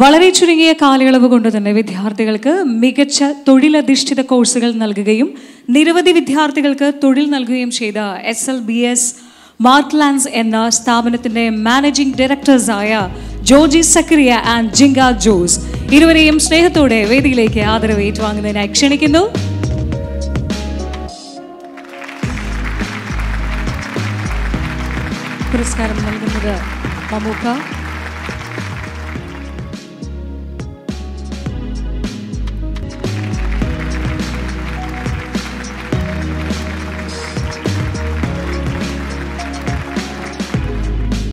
വളരെ ചുരുങ്ങിയ കാലയളവ് കൊണ്ട് തന്നെ വിദ്യാർത്ഥികൾക്ക് മികച്ച തൊഴിലധിഷ്ഠിത കോഴ്സുകൾ നൽകുകയും നിരവധി വിദ്യാർത്ഥികൾക്ക് തൊഴിൽ നൽകുകയും ചെയ്ത S L B S Martlands എന്ന സ്ഥാപനത്തിന്റെ മാനേജിംഗ് ഡയറക്ടേഴ്സായ ജോജി സക്രിയ ആൻഡ് ജിങ്ക ജോസ് ഇരുവരെയും സ്നേഹത്തോടെ വേദിയിലേക്ക് ആദരവ് ഏറ്റുവാങ്ങുന്നതിനായി ക്ഷണിക്കുന്നു. പുരസ്കാരം നൽകുന്നത് മമ്മൂക്ക.